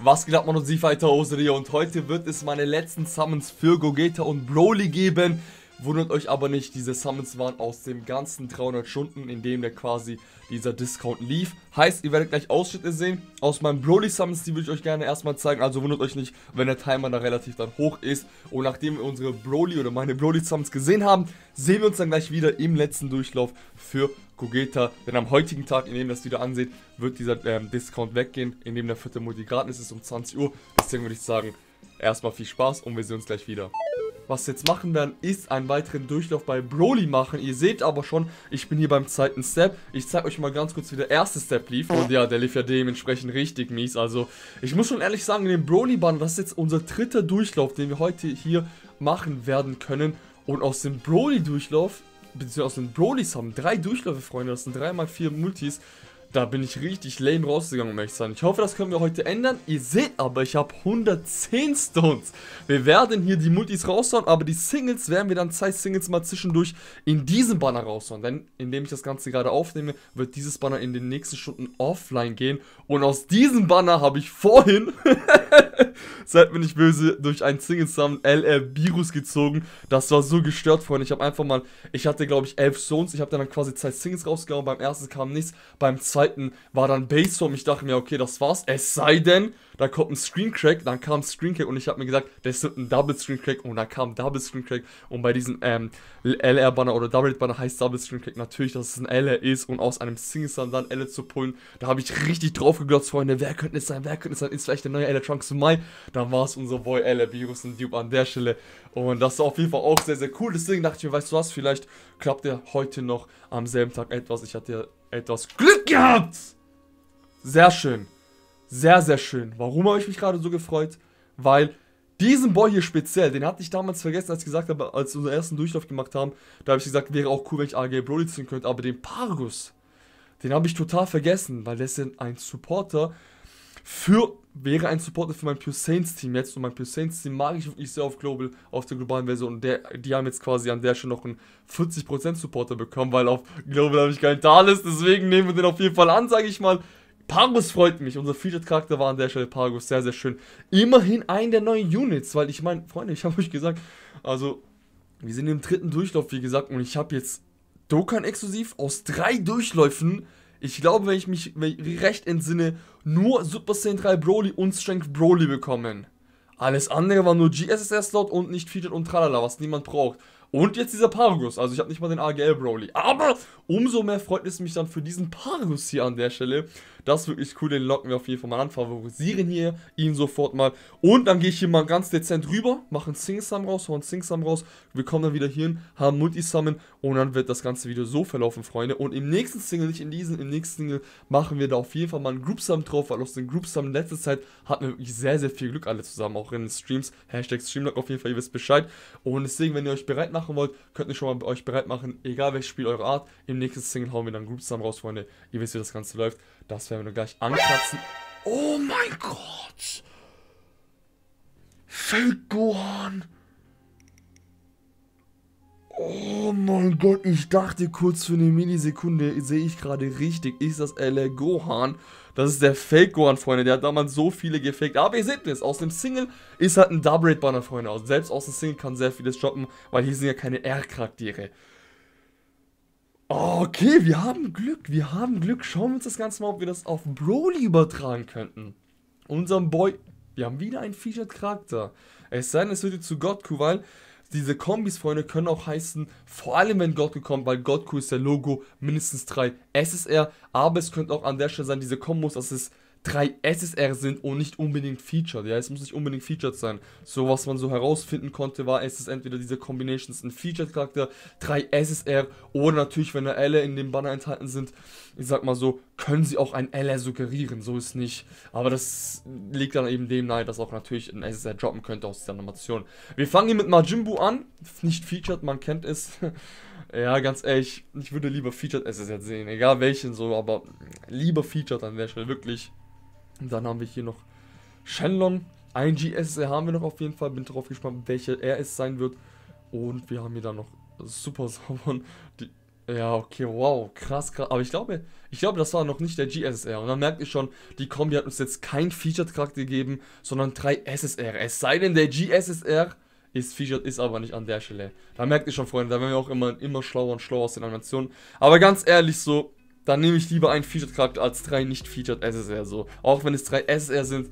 Was geht ab, man und sie weiter Oseria und heute wird es meine letzten Summons für Gogeta und Broly geben. Wundert euch aber nicht, diese Summons waren aus dem ganzen 300 Stunden, in dem der quasi dieser Discount lief. Heißt, ihr werdet gleich Ausschnitte sehen aus meinen Broly Summons, die würde ich euch gerne erstmal zeigen. Also wundert euch nicht, wenn der Timer da relativ dann hoch ist. Und nachdem wir unsere Broly oder meine Broly Summons gesehen haben, sehen wir uns dann gleich wieder im letzten Durchlauf für Gogeta. Denn am heutigen Tag, in dem das wieder anseht, wird dieser ähm, Discount weggehen, in dem der vierte Multi gratis ist um 20 Uhr. Deswegen würde ich sagen, erstmal viel Spaß und wir sehen uns gleich wieder. Was wir jetzt machen werden, ist einen weiteren Durchlauf bei Broly machen. Ihr seht aber schon, ich bin hier beim zweiten Step. Ich zeige euch mal ganz kurz, wie der erste Step lief. Und ja, der lief ja dementsprechend richtig mies. Also, ich muss schon ehrlich sagen, in dem Broly-Banner, das ist jetzt unser dritter Durchlauf, den wir heute hier machen werden können. Und aus dem Broly-Durchlauf, beziehungsweise aus den Brolys haben drei Durchläufe, Freunde. Das sind dreimal vier Multis. Da bin ich richtig lame rausgegangen, ehrlich zu sein. Ich hoffe, das können wir heute ändern. Ihr seht aber, ich habe 110 Stones. Wir werden hier die Multis raushauen, aber die Singles werden wir dann zwei Singles mal zwischendurch in diesem Banner raushauen. Denn indem ich das Ganze gerade aufnehme, wird dieses Banner in den nächsten Stunden offline gehen. Und aus diesem Banner habe ich vorhin, seid mir nicht böse, durch einen Single-Summon LR Virus gezogen. Das war so gestört, Freunde. Ich habe einfach mal, ich hatte glaube ich 11 Stones. Ich habe dann quasi zwei Singles rausgehauen. Beim ersten kam nichts. Beim zweiten zweiten war dann Bassform. Ich dachte mir, okay, das war's. Es sei denn, da kommt ein Screen Crack. Dann kam Screen Crack und ich habe mir gesagt, das wird ein Double Screen Crack. Und dann kam Double Screen Crack. Und bei diesem ähm, LR-Banner oder Double-Banner heißt Double Screen Crack natürlich, dass es ein LR ist. Und aus einem Single Sun dann LR zu pullen, da habe ich richtig drauf geglotzt, Freunde. Wer könnte es sein? Wer könnte es sein? Ist vielleicht der neue LR Trunks Mai? Dann war es unser Boy LR Virus und Dupe an der Stelle. Und das war auf jeden Fall auch sehr, sehr cool. Deswegen dachte ich mir, weißt du was, vielleicht klappt der heute noch am selben Tag etwas. Ich hatte ja etwas Glück gehabt. Sehr schön. Sehr, sehr schön. Warum habe ich mich gerade so gefreut? Weil diesen Boy hier speziell, den hatte ich damals vergessen, als ich gesagt habe, als wir unseren ersten Durchlauf gemacht haben, da habe ich gesagt, wäre auch cool, wenn ich AG Broly ziehen könnte, aber den Pargus, den habe ich total vergessen, weil der ist ein Supporter für, wäre ein Supporter für mein Pure Saints Team jetzt und mein Pure Saints Team mag ich wirklich sehr auf Global, auf der globalen Version und der, die haben jetzt quasi an der Stelle noch einen 40% Supporter bekommen, weil auf Global habe ich keinen Talis, deswegen nehmen wir den auf jeden Fall an, sage ich mal. Pargus freut mich. Unser Featured-Charakter war an der Stelle Pargus. Sehr, sehr schön. Immerhin ein der neuen Units, weil ich meine, Freunde, ich habe euch gesagt, also, wir sind im dritten Durchlauf, wie gesagt, und ich habe jetzt Dokkan exklusiv aus drei Durchläufen. Ich glaube, wenn ich mich wenn ich recht entsinne, nur Super Saiyan 3 Broly und Strength Broly bekommen. Alles andere war nur GSSR-Slot und nicht Featured und Tralala, was niemand braucht. Und jetzt dieser Paragus. Also ich habe nicht mal den AGL Broly. Aber umso mehr freut es mich dann für diesen Paragus hier an der Stelle. Das ist wirklich cool. Den locken wir auf jeden Fall mal an. Favorisieren hier ihn sofort mal. Und dann gehe ich hier mal ganz dezent rüber. Machen Sing-Sum raus. Hauen Sing-Sum raus. Wir kommen dann wieder hier hin. Haben Multi-Summon. Und dann wird das ganze Video so verlaufen, Freunde. Und im nächsten Single, nicht in diesem, im nächsten Single machen wir da auf jeden Fall mal einen Group-Sum drauf. Weil aus den Group-Sum in letzter Zeit hatten wir wirklich sehr, sehr viel Glück alle zusammen. Auch in den Streams. Hashtag Streamlock auf jeden Fall. Ihr wisst Bescheid. Und deswegen, wenn ihr euch bereit machen wollt, könnt ihr schon mal euch bereit machen, egal welches Spiel eure Art. Im nächsten Single hauen wir dann Group zusammen raus, Freunde. Ihr wisst, wie das Ganze läuft. Das werden wir gleich ankratzen. Oh mein Gott! Fake Gohan! Oh mein Gott, ich dachte kurz für eine Millisekunde, sehe ich gerade richtig, ist das LR Gohan? Das ist der Fake Gohan, Freunde, der hat damals so viele gefaked. Aber ihr seht es, aus dem Single ist halt ein Double Rate Banner, Freunde. Also selbst aus dem Single kann sehr vieles droppen, weil hier sind ja keine R-Charaktere. Okay, wir haben Glück, wir haben Glück. Schauen wir uns das Ganze mal, ob wir das auf Broly übertragen könnten. Unserem Boy, wir haben wieder einen Featured Charakter. Es sei denn, es wird zu Godku, weil diese Kombis, Freunde, können auch heißen, vor allem wenn Goku kommt, weil Goku ist der Logo, mindestens drei SSR, aber es könnte auch an der Stelle sein, diese Kombos, dass es drei SSR sind und nicht unbedingt Featured. Ja, es muss nicht unbedingt Featured sein. So, was man so herausfinden konnte, war, es ist entweder diese Combinations ein Featured-Charakter, drei SSR oder natürlich, wenn da L in dem Banner enthalten sind, ich sag mal so, können sie auch ein LR suggerieren. So ist nicht. Aber das liegt dann eben dem nahe, dass auch natürlich ein SSR droppen könnte aus dieser Animation. Wir fangen hier mit Majimbu an. Nicht Featured, man kennt es. Ja, ganz ehrlich, ich würde lieber Featured SSR sehen, egal welchen so, aber lieber Featured an der Stelle, wirklich. Und dann haben wir hier noch Shenlong. Ein GSR haben wir noch auf jeden Fall. Bin darauf gespannt, welcher er es sein wird. Und wir haben hier dann noch Super Saubon. Die Ja, okay, wow, krass, krass. Aber ich glaube, ich glaube, das war noch nicht der GSSR. Und dann merkt ihr schon, die Kombi hat uns jetzt kein Featured-Charakter gegeben, sondern drei SSR. Es sei denn, der GSSR ist featured, ist aber nicht an der Stelle. Da merkt ihr schon, Freunde, da werden wir auch immer, immer schlauer und schlauer aus den Animationen. Aber ganz ehrlich, so, dann nehme ich lieber einen Featured-Charakter als drei nicht-Featured SSR. So, auch wenn es drei SSR sind.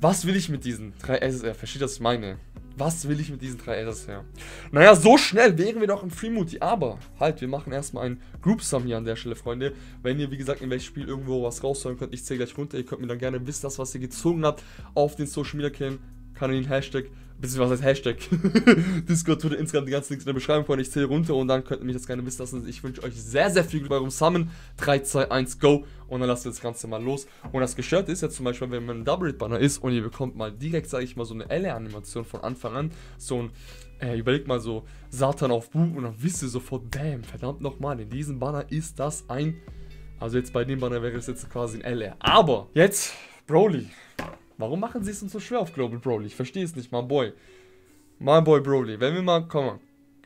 Was will ich mit diesen drei SSR? Versteht das, was ich meine? Was will ich mit diesen drei SSR? Naja, so schnell wären wir doch im Free Multi, aber halt, wir machen erstmal ein Group Sum hier an der Stelle, Freunde. Wenn ihr, wie gesagt, in welchem Spiel irgendwo was rausholen könnt, ich zähle gleich runter. Ihr könnt mir dann gerne wissen, das, was ihr gezogen habt, auf den Social Media Kanälen, kann den Hashtag beziehungsweise Hashtag Discord, Twitter, Instagram, die ganzen Links in der Beschreibung, Freunde. Ich zähle runter und dann könnt ihr mich das gerne wissen lassen. Ich wünsche euch sehr, sehr viel Glück bei eurem Summon. 3, 2, 1, go. Und dann lasst ihr das Ganze mal los. Und das Geschirrt ist jetzt zum Beispiel, wenn man ein Double Hit Banner ist und ihr bekommt mal direkt, sage ich mal, so eine L-Animation von Anfang an. So ein, äh, überlegt mal so Satan auf Buch und dann wisst ihr sofort, bam, verdammt nochmal, in diesem Banner ist das ein. Also jetzt bei dem Banner wäre es jetzt quasi ein LR. Aber jetzt, Broly. Warum machen sie es uns so schwer auf Global Broly? Ich verstehe es nicht, my boy. My boy Broly. Wenn wir mal, komm mal.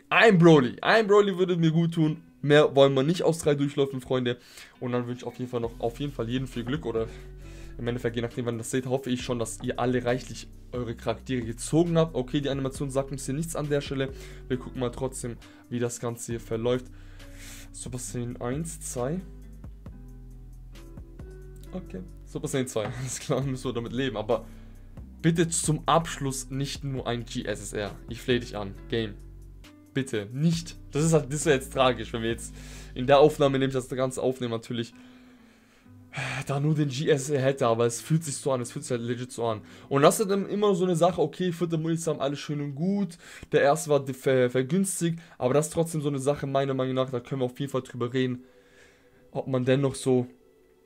Ein Broly. Ein Broly würde mir gut tun. Mehr wollen wir nicht aus drei Durchläufen, Freunde. Und dann wünsche ich auf jeden Fall noch, auf jeden Fall jeden viel Glück. Oder im Endeffekt, je nachdem, wann ihr das seht, hoffe ich schon, dass ihr alle reichlich eure Charaktere gezogen habt. Okay, die Animation sagt uns hier nichts an der Stelle. Wir gucken mal trotzdem, wie das Ganze hier verläuft. Super Saiyan 1, 2. Okay. Super Saiyan 2. Alles klar, müssen wir damit leben. Aber bitte zum Abschluss nicht nur ein GSSR. Ich flehe dich an. Game. Bitte, nicht. Das ist, halt, das ist jetzt tragisch, wenn wir jetzt in der Aufnahme, nämlich das Ganze aufnehmen, natürlich da nur den GSR hätte, aber es fühlt sich so an, es fühlt sich halt legit so an. Und das ist dann immer so eine Sache, okay, vierte Munition, alles schön und gut, der erste war ver vergünstigt, aber das ist trotzdem so eine Sache, meiner Meinung nach, da können wir auf jeden Fall drüber reden, ob man dennoch so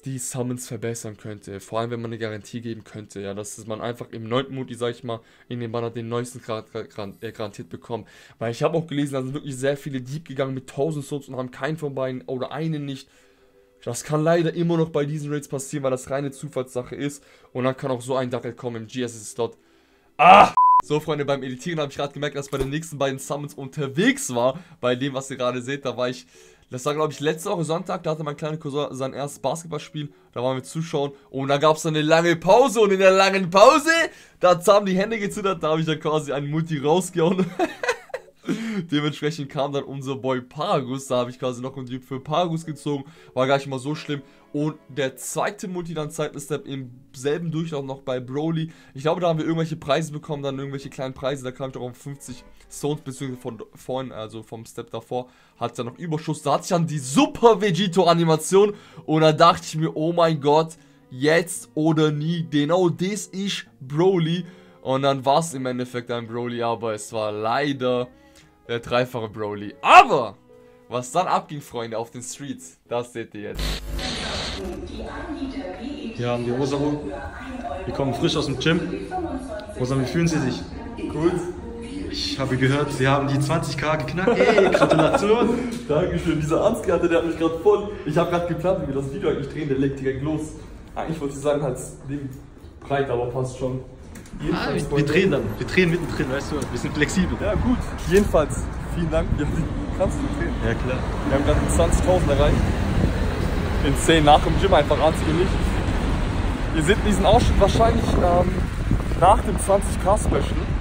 die Summons verbessern könnte. Vor allem, wenn man eine Garantie geben könnte. Ja, dass man einfach im 9. Modi, sag ich mal, in dem Banner den neuesten äh, garantiert bekommt. Weil ich habe auch gelesen, da sind wirklich sehr viele Dieb gegangen mit 1000 Stones und haben keinen von beiden oder einen nicht. Das kann leider immer noch bei diesen Raids passieren, weil das reine Zufallssache ist. Und dann kann auch so ein Dackel kommen im GSS-Slot. Ah! So, Freunde, beim Editieren habe ich gerade gemerkt, dass bei den nächsten beiden Summons unterwegs war. Bei dem, was ihr gerade seht, da war ich das war, glaube ich, letzte Woche Sonntag. Da hatte mein kleiner Cousin sein erstes Basketballspiel. Da waren wir zuschauen. Und da gab es eine lange Pause. Und in der langen Pause, da haben die Hände gezittert. Da habe ich dann quasi einen Multi rausgehauen. Dementsprechend kam dann unser Boy Paragus. Da habe ich quasi noch einen Dupe für Paragus gezogen. War gar nicht mal so schlimm. Und der zweite Multi dann Zeitstep im selben Durchlauf noch bei Broly. Ich glaube, da haben wir irgendwelche Preise bekommen, dann irgendwelche kleinen Preise. Da kam ich doch um 50 Stones, beziehungsweise von vorhin, also vom Step davor, hat er noch Überschuss. Da hatte ich dann die Super Vegito-Animation. Und da dachte ich mir, oh mein Gott, jetzt oder nie. Genau das ist Broly. Und dann war es im Endeffekt ein Broly, aber es war leider der dreifache Broly. Aber, was dann abging, Freunde, auf den Streets, das seht ihr jetzt. Wir haben die Rosa Wir kommen frisch aus dem Gym. Rosa, wie fühlen Sie sich? Gut. Ich habe gehört, Sie haben die 20k geknackt. Ey, Gratulation. Dankeschön. Dieser Ansgar, der hat mich gerade voll... Ich habe gerade geplant, wie wir das Video eigentlich drehen. Der legt direkt los. Eigentlich wollte ich sagen, halt breit, aber passt schon. Ah, wir, wir, drehen dann. Wir drehen mittendrin, weißt du. Wir sind flexibel. Ja, gut. Jedenfalls, vielen Dank. Ja, kannst du drehen? Ja, klar. Wir haben gerade 20.000 erreicht. In 10 nach dem Gym einfach einzige Licht. Ihr seht diesen Ausschnitt wahrscheinlich ähm, nach dem 20k-Special.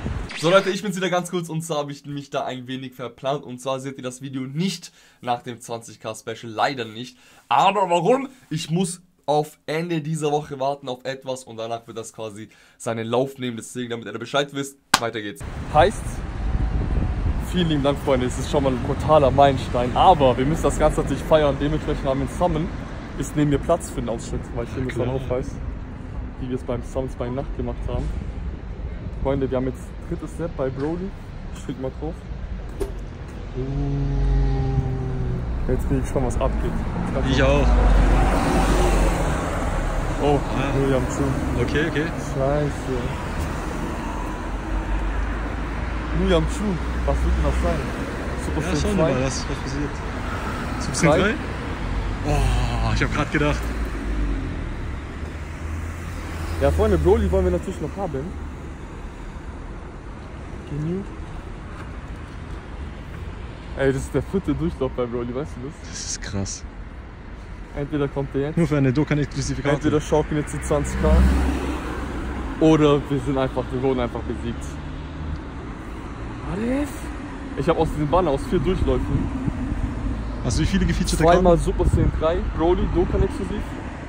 So Leute, ich bin's wieder ganz kurz und zwar habe ich mich da ein wenig verplant und zwar seht ihr das Video nicht nach dem 20k Special, leider nicht. Aber warum? Ich muss auf Ende dieser Woche warten auf etwas und danach wird das quasi seinen Lauf nehmen. Deswegen, damit ihr Bescheid wisst, weiter geht's. Heißt, vielen lieben Dank, Freunde. Es ist schon mal ein brutaler Meilenstein. Aber wir müssen das Ganze natürlich feiern. Dementsprechend haben wir einen Summon. Ist neben mir Platz für den Ausschnitt, weil ich den dann aufreiß. Wie wir es beim Summons bei Nacht gemacht haben. Freunde, wir haben jetzt drittes Step bei Brody. Ich drück mal drauf. Jetzt bin ich schon, was abgeht. Ich auch. Oh, ah. William zu. Okay, okay. Scheiße. William Chu, was wird denn das sein? Super ja, wir mal, was, was passiert. Super 3? Oh, ich hab grad gedacht. Ja, Freunde, Broly wollen wir natürlich noch haben. Genug. Ey, das ist der vierte Durchlauf bei Broly, weißt du das? Das ist krass. Entweder kommt der jetzt, Nur für eine Dokkan-exklusive Karte. entweder schaukeln jetzt die 20k, oder wir sind einfach, wir wurden einfach besiegt. Was? Ich habe aus diesem Banner, aus vier Durchläufen, Hast du wie viele gefeaturete zweimal Karten? Super Saiyan 3, Broly, Dokkan exklusiv,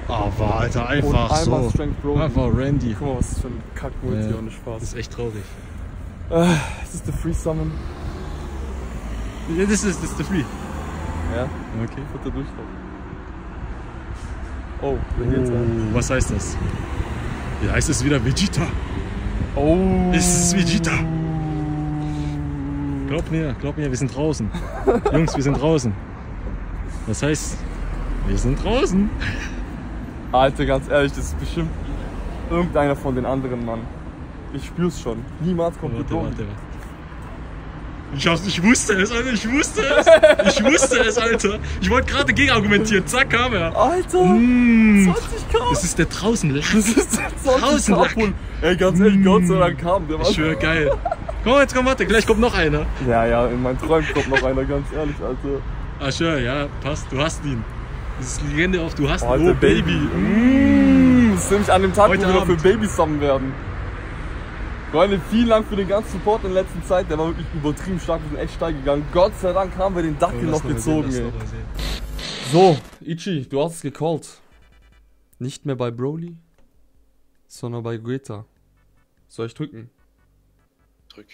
Aber Alter, und einfach einmal so. Strength Broly. Einfach Randy. Guck mal, was das für ein Kack-Multi Ja. ohne Das Spaß. ist echt traurig. Äh, das ist der Free Summon. Das ist, das ist der Free. Ja, Okay. vierter Durchlauf. Oh. Oh, was heißt das? Wie heißt es wieder? Vegeta. Oh. Es ist Vegeta. Glaub mir, glaub mir, wir sind draußen. Jungs, wir sind draußen. Das heißt, wir sind draußen. Alter, ganz ehrlich, das ist bestimmt irgendeiner von den anderen, Mann. Ich spür's schon. Niemals kommt Warte, Bedrohung. warte, warte. Ich, hab's, ich wusste es, Alter, ich wusste es. Ich wusste es, Alter. Ich wollte gerade gegen argumentieren. Zack, kam er. Alter! Mm, 20k! das ist der Draußenlack. Das ist der 20k Draußenlack. Ey, ganz ehrlich, Gott sei Dank kam der, Mann. Ich schwör, geil. Komm, jetzt komm, warte, gleich kommt noch einer. Ja, ja, in meinen Träumen kommt noch einer, ganz ehrlich, Alter. Ah, schön, ja, passt, du hast ihn. Das ist Legende auf, du hast ihn. Alter, Oh, Baby. Mmh, das ist nämlich an dem Tag, Heute wo wir noch für Abend. Babys zusammen werden. Freunde, vielen Dank für den ganzen Support in letzter Zeit. Der war wirklich übertrieben stark. Wir sind echt steil gegangen. Gott sei Dank haben wir den Dackel Oh, noch gezogen, sehen. So, Ichi, du hast es gecallt. Nicht mehr bei Broly, sondern bei Goethe. Soll ich drücken? Drück.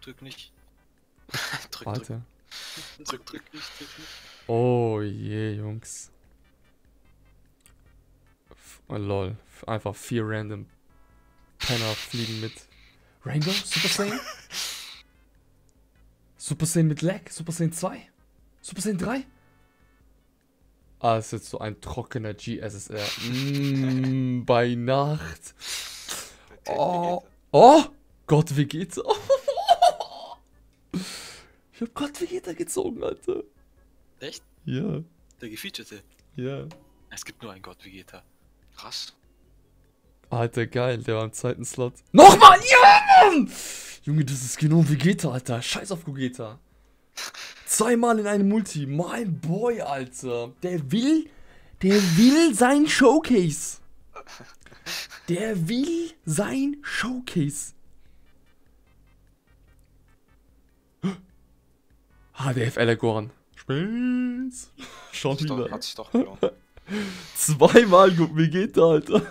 Drück nicht. drück, drück, Warte. drück, drück nicht, drück nicht. Oh je, Jungs. F oh, lol. Einfach vier random Penner fliegen mit. Rainbow? Super Saiyan? Super Saiyan mit Lag? Super Saiyan 2? Super Saiyan 3? Ah, ist jetzt so ein trockener GSSR. mm, bei Nacht. Oh. Oh! Gott Vegeta. ich hab Gott Vegeta gezogen, Alter. Echt? Ja, Der gefeaturete. ja. Es gibt nur einen Gott Vegeta. Krass. Alter, geil, der war im zweiten Slot. Nochmal! Ja, Mann! Junge, das ist genau Vegeta, Alter. Scheiß auf Vegeta. Zweimal in einem Multi. Mein Boy, Alter. Der will, der will sein Showcase. Der will sein Showcase. HDF Elegoran. Spaß. Schon wieder. hat sich doch gelohnt. Zweimal gut Vegeta, Alter.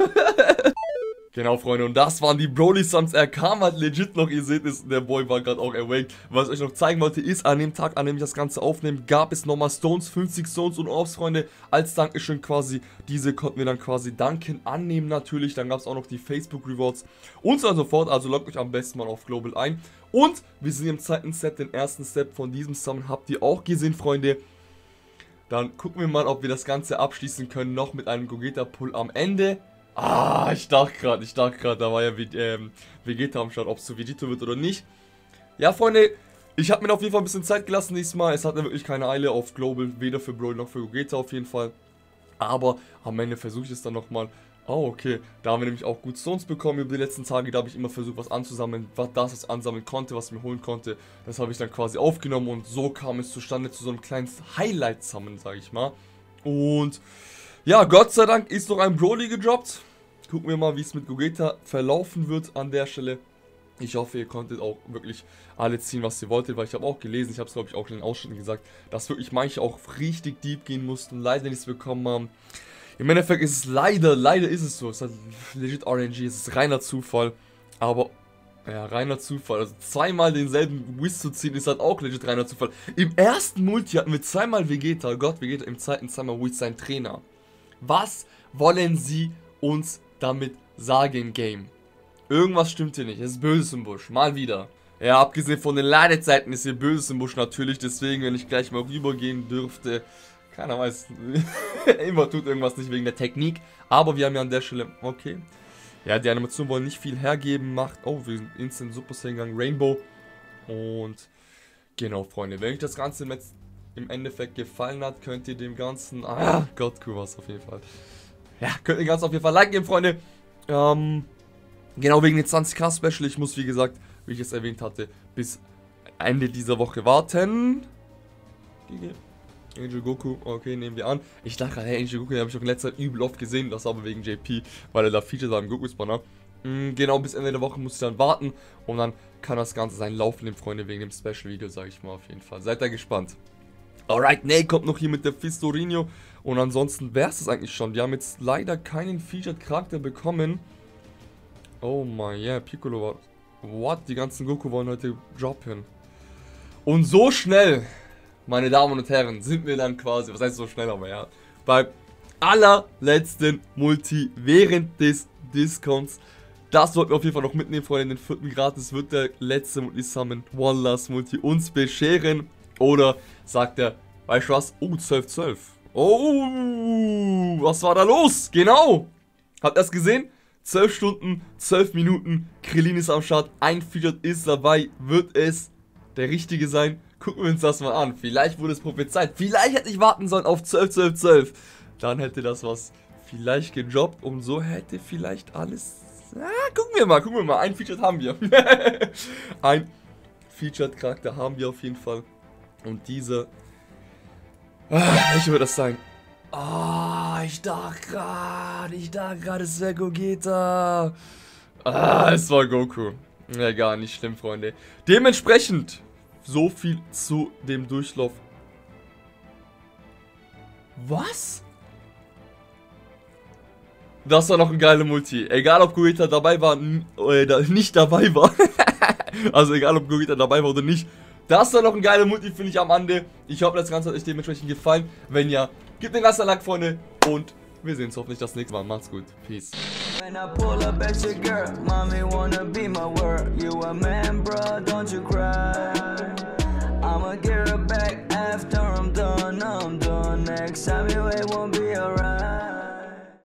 Genau, Freunde, und das waren die Broly Sums. Er kam halt legit noch, ihr seht es, der Boy war gerade auch awake. Was ich euch noch zeigen wollte, ist, an dem Tag, an dem ich das Ganze aufnehme, gab es nochmal Stones, 50 Stones und Orbs, Freunde. Als Dankeschön quasi, diese konnten wir dann quasi danken, annehmen natürlich. Dann gab es auch noch die Facebook Rewards und so und so fort. Also loggt euch am besten mal auf Global ein. Und wir sind im zweiten Step, den ersten Step von diesem Summon habt ihr auch gesehen, Freunde. Dann gucken wir mal, ob wir das Ganze abschließen können, noch mit einem Gogeta-Pull am Ende. Ah, ich dachte gerade, ich dachte gerade, da war ja ähm, Vegeta am Start, ob es zu Vegito wird oder nicht. Ja, Freunde, ich habe mir auf jeden Fall ein bisschen Zeit gelassen diesmal. Es hatte wirklich keine Eile auf Global, weder für Broly noch für Gogeta auf jeden Fall. Aber am Ende versuche ich es dann nochmal. Oh, okay. Da haben wir nämlich auch gut Stones bekommen über die letzten Tage. Da habe ich immer versucht, was anzusammeln, was das es ansammeln konnte, was ich mir holen konnte. Das habe ich dann quasi aufgenommen und so kam es zustande zu so einem kleinen Highlight-Summon, sage ich mal. Und ja, Gott sei Dank ist noch ein Broly gedroppt. Gucken wir mal, wie es mit Gogeta verlaufen wird an der Stelle. Ich hoffe, ihr konntet auch wirklich alle ziehen, was ihr wolltet, weil ich habe auch gelesen, ich habe es glaube ich auch in den Ausschnitten gesagt, dass wirklich manche auch richtig deep gehen mussten, leider nichts bekommen haben. Im Endeffekt ist es leider, leider ist es so, es ist halt legit RNG, es ist reiner Zufall, aber ja, reiner Zufall. Also zweimal denselben Wiz zu ziehen, ist halt auch legit reiner Zufall. Im ersten Multi hatten wir zweimal Vegeta, Gott Vegeta, im zweiten zweimal Wiz sein Trainer. Was wollen sie uns damit sagen, Game? Irgendwas stimmt hier nicht. Es ist Böses im Busch. Mal wieder. Ja, abgesehen von den Ladezeiten ist hier Böses im Busch natürlich. Deswegen, wenn ich gleich mal rübergehen dürfte. Keiner weiß. Immer tut irgendwas nicht wegen der Technik. Aber wir haben ja an der Stelle. Okay. Ja, die Animation wollen nicht viel hergeben. Macht. Oh, wir sind instant Super Saiyan Rainbow. Und. Genau, Freunde. Wenn euch das Ganze jetzt im Endeffekt gefallen hat, könnt ihr dem Ganzen. Ah, Gott, cool was auf jeden Fall. Ja, könnt ihr ganz auf jeden Fall liken Freunde. Ähm. Genau wegen den 20k Special. Ich muss, wie gesagt, wie ich es erwähnt hatte, bis Ende dieser Woche warten. GG. Angel Goku, okay, nehmen wir an. Ich dachte, hey, Angel Goku, den habe ich auch in letzter Zeit übel oft gesehen, das aber wegen JP, weil er da featured war im Goku-Spawner. Mm, Genau, bis Ende der Woche muss ich dann warten und dann kann das Ganze seinen Lauf nehmen, Freunde, wegen dem Special-Video, sage ich mal auf jeden Fall. Seid da gespannt. Alright, nee, kommt noch hier mit der Fistorinho. Und ansonsten wäre es das eigentlich schon. Wir haben jetzt leider keinen Featured-Charakter bekommen. Oh mein, yeah, Piccolo war... What? Die ganzen Goku wollen heute droppen. Und so schnell, meine Damen und Herren, sind wir dann quasi, was heißt so schnell, aber ja, beim allerletzten Multi während des Discounts. Das sollten wir auf jeden Fall noch mitnehmen, Freunde. Den vierten Gratis wird der letzte Multi-Summon One Last Multi uns bescheren. Oder sagt er, weißt du was? Oh, 12, 12. Oh, was war da los? Genau. Habt ihr das gesehen? 12 Stunden, 12 Minuten. Krillin ist am Start. Ein Featured ist dabei. Wird es der richtige sein? Gucken wir uns das mal an. Vielleicht wurde es prophezeit. Vielleicht hätte ich warten sollen auf 12, 12, 12. Dann hätte das was vielleicht gejobbt. Und so hätte vielleicht alles. Ah, gucken wir mal, gucken wir mal. Ein Featured haben wir. Ein Featured Charakter haben wir auf jeden Fall. Und dieser. Ah, welcher wird das sein? Ah, ich dachte gerade, ich dachte gerade, es wäre Gogeta. Ah, es war Goku. Ja, gar nicht schlimm, Freunde. Dementsprechend, so viel zu dem Durchlauf. Was? Das war noch ein geiler Multi. Egal, ob Gogeta dabei war, oder nicht dabei war. also egal, ob Gogeta dabei war oder nicht. Das war noch ein geiler Multi, finde ich am Ende. Ich hoffe, das Ganze hat euch dementsprechend gefallen. Wenn ja, gebt den ein Like, Freunde. Und wir sehen uns hoffentlich das nächste Mal. Macht's gut. Peace. When I pull up at your girl, mommy wanna be my world. You a man, bro, don't you cry. I'ma get her back after I'm done. I'm done. Next time you it won't be alright.